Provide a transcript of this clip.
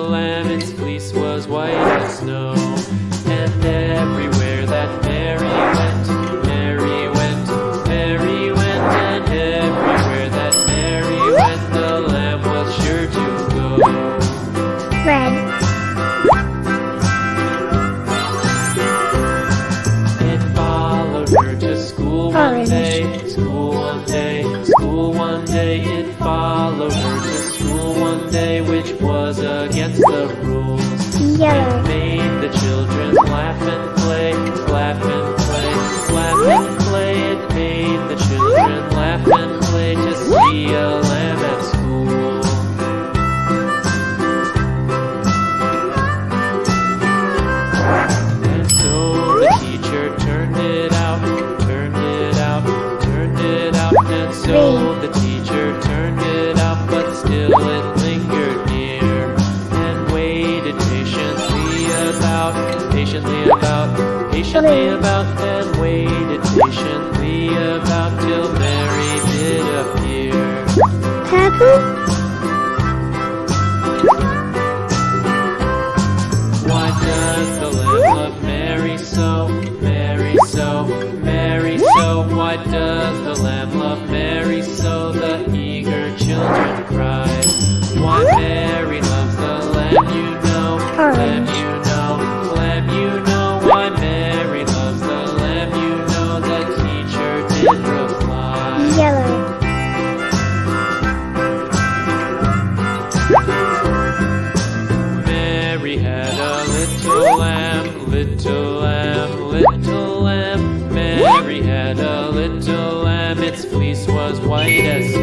lamb. Its fleece was white as snow. And everywhere that Mary went, Mary went, Mary went. And everywhere that Mary went, the lamb was sure to go. Red. It followed her to school one day, school So the teacher turned it out, but still it lingered near and waited patiently about, patiently about, patiently about, and waited patiently about till Mary did appear. Why does the lamb love Mary so, Mary so, Mary so? Why does fleece was white as